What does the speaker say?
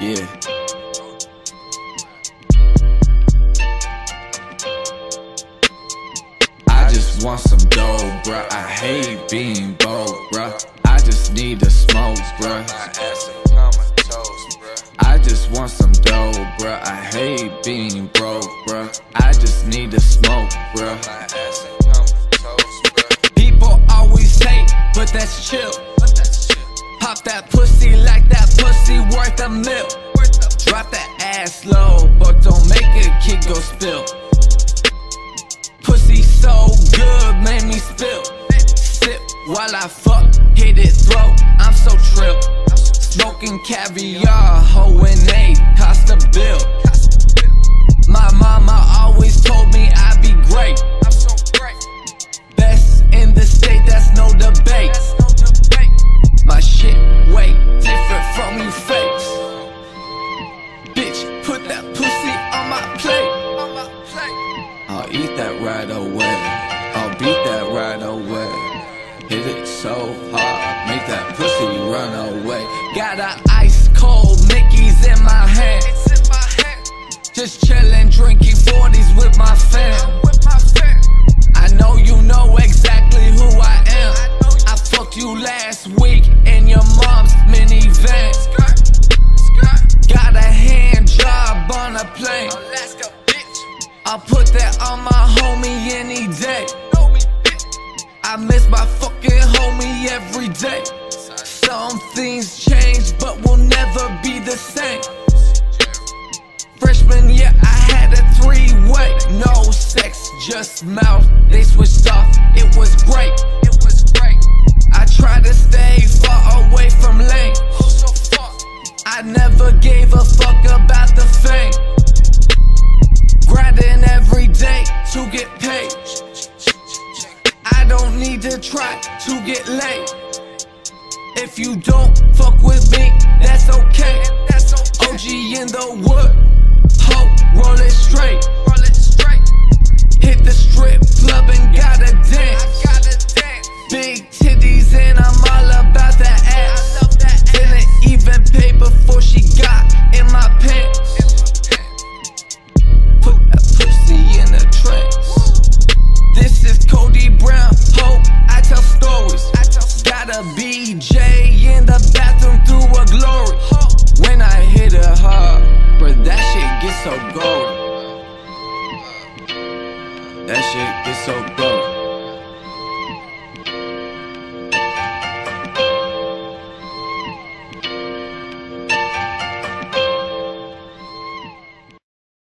Yeah. I just want some dough, bruh. I hate being bold, bruh. I just need to smoke, bruh. I just want some dough, bruh. I hate being broke, bruh. I just need to smoke, bruh. But that's chill. Pop that pussy like that pussy worth a mil. Drop that ass low, but don't make a kid go spill. Pussy so good, made me spill. Sip while I fuck, hit it throat. I'm so trill. Smoking caviar, hoe and A, cost a bill. My mama eat that right away. I'll beat that right away. Hit it so hard, make that pussy run away. Got a ice that on my homie any day. I miss my fucking homie every day. Some things change, but will never be the same. Freshman year, I had a three way. No sex, just mouth. They switched off, it was great. It was great. I tried to stay far away from lane. I never gave a fuck about the fame. To get paid. I don't need to try to get laid. If you don't fuck with me, that's okay. OG in the wood, hope roll it straight. That shit gets so gold.